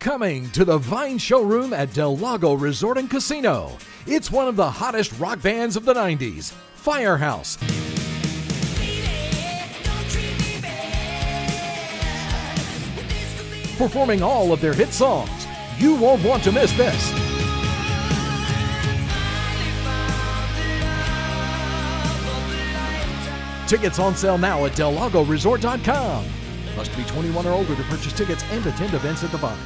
Coming to the Vine Showroom at Del Lago Resort and Casino. It's one of the hottest rock bands of the 90s, Firehouse. Performing all of their hit songs. You won't want to miss this. Tickets on sale now at DelLagoResort.com. Must be 21 or older to purchase tickets and attend events at the Vine.